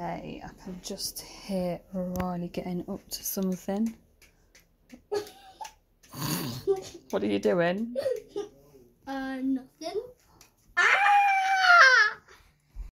Okay, I can just hear Riley getting up to something. what are you doing?